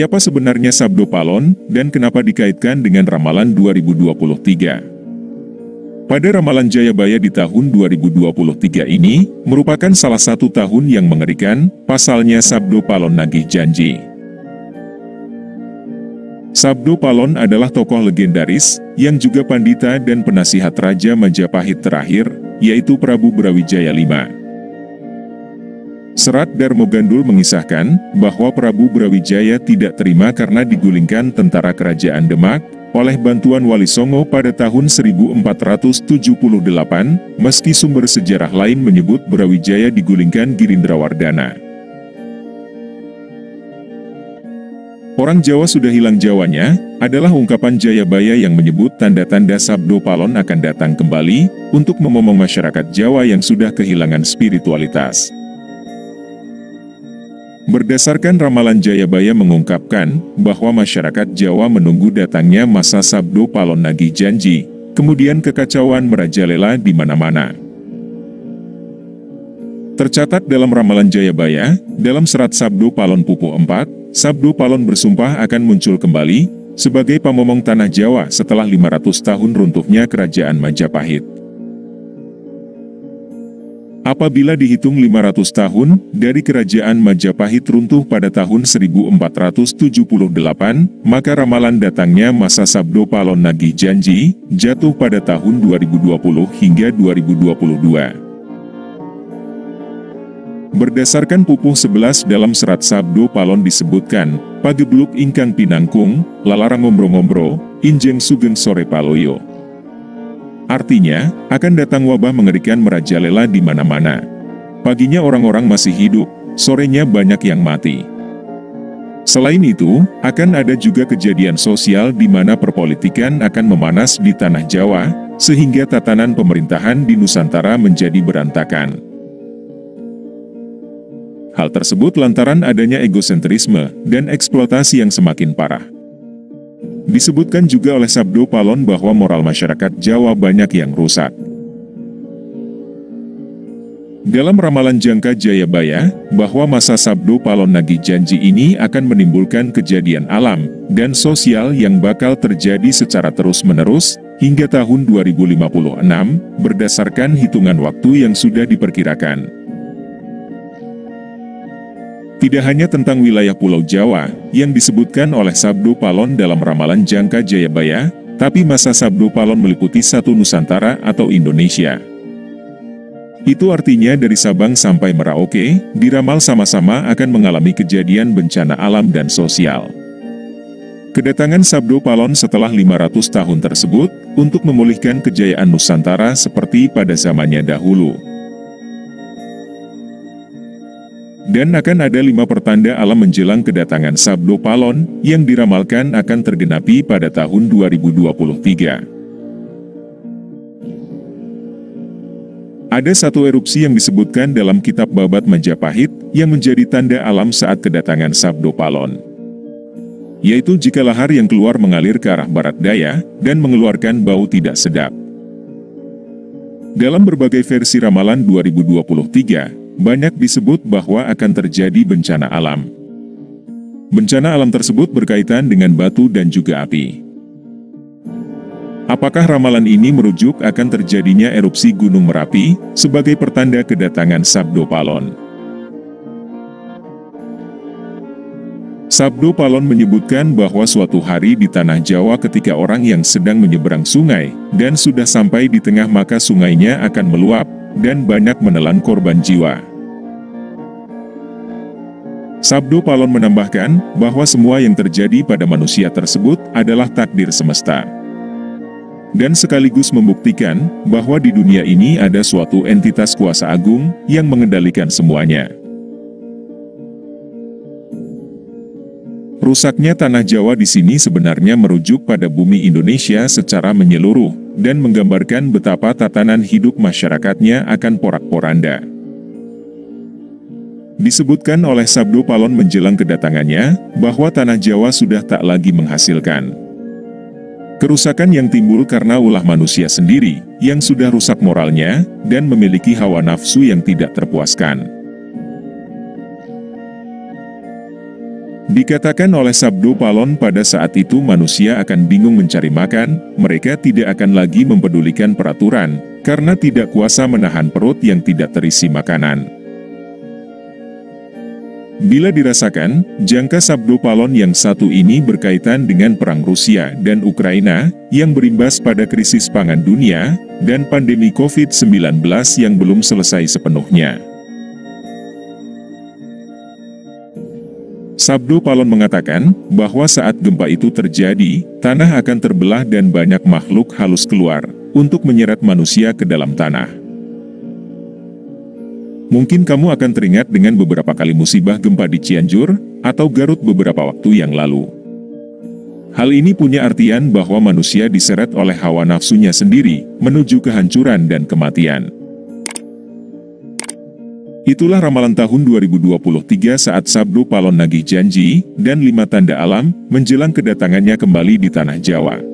Siapa sebenarnya Sabdo Palon, dan kenapa dikaitkan dengan ramalan 2023? Pada ramalan Jayabaya di tahun 2023 ini, merupakan salah satu tahun yang mengerikan, pasalnya Sabdo Palon nagih janji. Sabdo Palon adalah tokoh legendaris, yang juga pandita dan penasihat Raja Majapahit terakhir, yaitu Prabu Brawijaya V. Serat Darmo Gandul mengisahkan bahwa Prabu Brawijaya tidak terima karena digulingkan tentara kerajaan Demak oleh bantuan Wali Songo pada tahun 1478, meski sumber sejarah lain menyebut Brawijaya digulingkan Girindrawardana. Orang Jawa sudah hilang Jawanya, adalah ungkapan Jayabaya yang menyebut tanda-tanda Sabdo Palon akan datang kembali, untuk memomong masyarakat Jawa yang sudah kehilangan spiritualitas. Berdasarkan ramalan Jayabaya mengungkapkan bahwa masyarakat Jawa menunggu datangnya masa Sabdo Palon Nagi Janji, kemudian kekacauan merajalela di mana-mana. Tercatat dalam ramalan Jayabaya, dalam serat Sabdo Palon Pupu 4, Sabdo Palon bersumpah akan muncul kembali, sebagai pamomong tanah Jawa setelah 500 tahun runtuhnya kerajaan Majapahit. Apabila dihitung 500 tahun, dari kerajaan Majapahit runtuh pada tahun 1478, maka ramalan datangnya masa Sabdo Palon Nagi Janji, jatuh pada tahun 2020 hingga 2022. Berdasarkan pupuh 11 dalam serat Sabdo Palon disebutkan, Pagebluk ingkang pinangkung, lalarang ngombro-ngombro, injeng sugeng sore paloyo. Artinya, akan datang wabah mengerikan merajalela di mana-mana. Paginya orang-orang masih hidup, sorenya banyak yang mati. Selain itu, akan ada juga kejadian sosial di mana perpolitikan akan memanas di tanah Jawa, sehingga tatanan pemerintahan di Nusantara menjadi berantakan. Hal tersebut lantaran adanya egosentrisme dan eksploitasi yang semakin parah. Disebutkan juga oleh Sabdo Palon bahwa moral masyarakat Jawa banyak yang rusak. Dalam ramalan Jangka Jayabaya, bahwa masa Sabdo Palon Nagi Janji ini akan menimbulkan kejadian alam dan sosial yang bakal terjadi secara terus-menerus, hingga tahun 2056, berdasarkan hitungan waktu yang sudah diperkirakan. Tidak hanya tentang wilayah Pulau Jawa, yang disebutkan oleh Sabdo Palon dalam ramalan Jangka Jayabaya, tapi masa Sabdo Palon meliputi satu Nusantara atau Indonesia. Itu artinya dari Sabang sampai Merauke, diramal sama-sama akan mengalami kejadian bencana alam dan sosial. Kedatangan Sabdo Palon setelah 500 tahun tersebut, untuk memulihkan kejayaan Nusantara seperti pada zamannya dahulu. Dan akan ada lima pertanda alam menjelang kedatangan Sabdo Palon, yang diramalkan akan tergenapi pada tahun 2023. Ada satu erupsi yang disebutkan dalam kitab Babat Majapahit, yang menjadi tanda alam saat kedatangan Sabdo Palon. Yaitu jika lahar yang keluar mengalir ke arah barat daya, dan mengeluarkan bau tidak sedap. Dalam berbagai versi ramalan 2023, banyak disebut bahwa akan terjadi bencana alam. Bencana alam tersebut berkaitan dengan batu dan juga api. Apakah ramalan ini merujuk akan terjadinya erupsi Gunung Merapi sebagai pertanda kedatangan Sabdo Palon? Sabdo Palon menyebutkan bahwa suatu hari di tanah Jawa ketika orang yang sedang menyeberang sungai dan sudah sampai di tengah maka sungainya akan meluap dan banyak menelan korban jiwa. Sabdo Palon menambahkan bahwa semua yang terjadi pada manusia tersebut adalah takdir semesta. Dan sekaligus membuktikan bahwa di dunia ini ada suatu entitas kuasa agung yang mengendalikan semuanya. Rusaknya tanah Jawa di sini sebenarnya merujuk pada bumi Indonesia secara menyeluruh dan menggambarkan betapa tatanan hidup masyarakatnya akan porak-poranda. Disebutkan oleh Sabdo Palon menjelang kedatangannya, bahwa tanah Jawa sudah tak lagi menghasilkan. Kerusakan yang timbul karena ulah manusia sendiri, yang sudah rusak moralnya, dan memiliki hawa nafsu yang tidak terpuaskan. Dikatakan oleh Sabdo Palon pada saat itu manusia akan bingung mencari makan, mereka tidak akan lagi mempedulikan peraturan, karena tidak kuasa menahan perut yang tidak terisi makanan. Bila dirasakan, jangka Sabdo Palon yang satu ini berkaitan dengan perang Rusia dan Ukraina, yang berimbas pada krisis pangan dunia, dan pandemi COVID-19 yang belum selesai sepenuhnya. Sabdo Palon mengatakan bahwa saat gempa itu terjadi, tanah akan terbelah dan banyak makhluk halus keluar untuk menyeret manusia ke dalam tanah. Mungkin kamu akan teringat dengan beberapa kali musibah gempa di Cianjur atau Garut beberapa waktu yang lalu. Hal ini punya artian bahwa manusia diseret oleh hawa nafsunya sendiri menuju kehancuran dan kematian. Itulah ramalan tahun 2023 saat Sabdo Palon nagih janji dan lima tanda alam menjelang kedatangannya kembali di Tanah Jawa.